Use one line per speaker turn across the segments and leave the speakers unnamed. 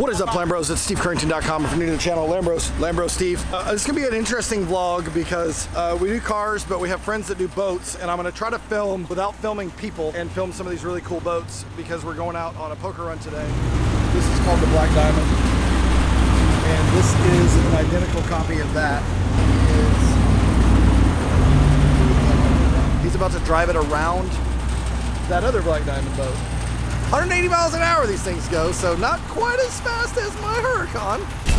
What is up, Lambros? It's SteveCurrington.com. If you're new to the channel, Lambros, Lambro Steve. Uh, this is gonna be an interesting vlog because uh, we do cars, but we have friends that do boats, and I'm gonna try to film without filming people and film some of these really cool boats because we're going out on a poker run today. This is called the Black Diamond, and this is an identical copy of that. He's about to drive it around that other Black Diamond boat. 180 miles an hour these things go, so not quite as fast as my Huracan.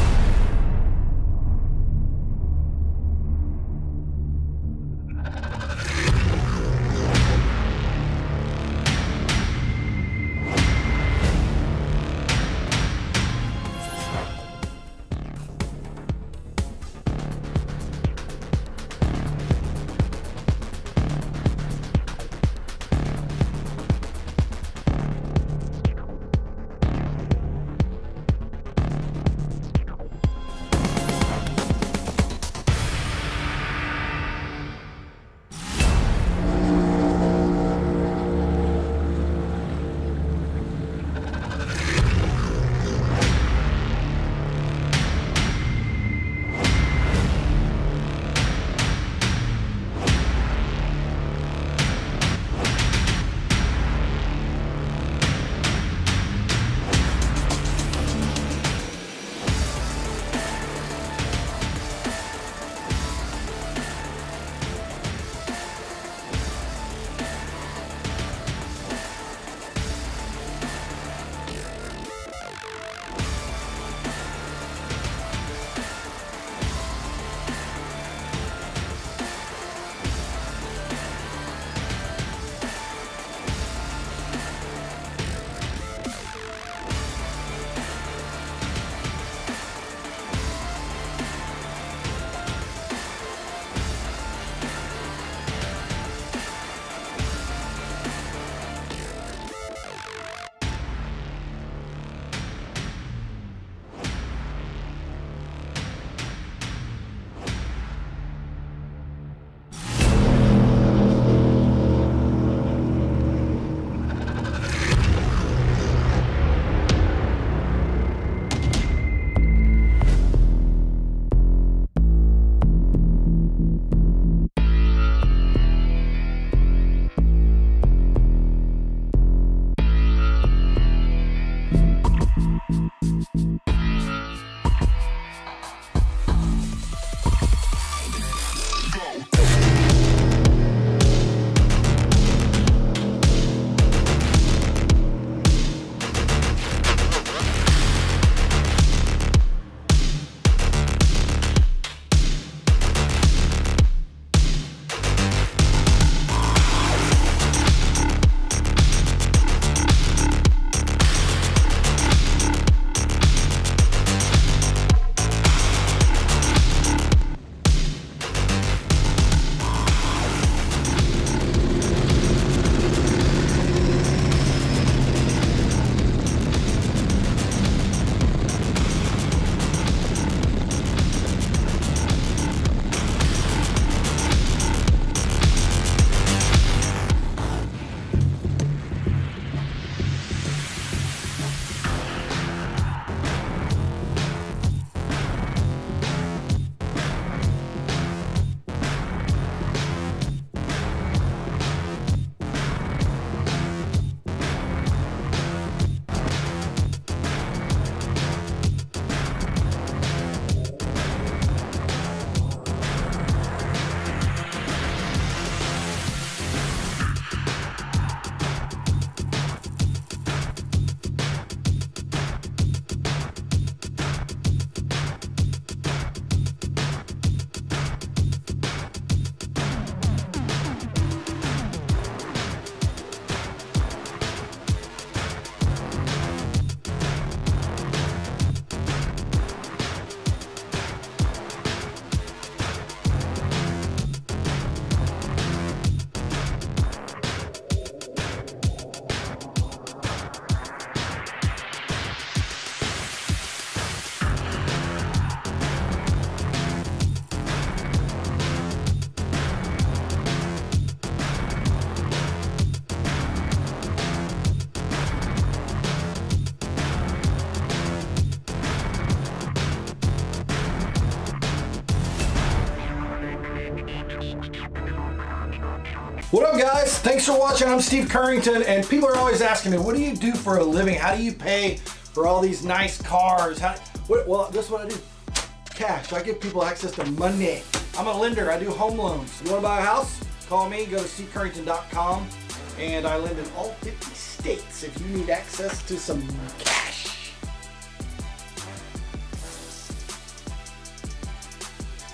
What up guys? Thanks for watching. I'm Steve Currington and people are always asking me, what do you do for a living? How do you pay for all these nice cars? How, what, well, this is what I do. Cash. I give people access to money. I'm a lender. I do home loans. You want to buy a house? Call me. Go to stevecurrington.com and I lend in all 50 states if you need access to some cash.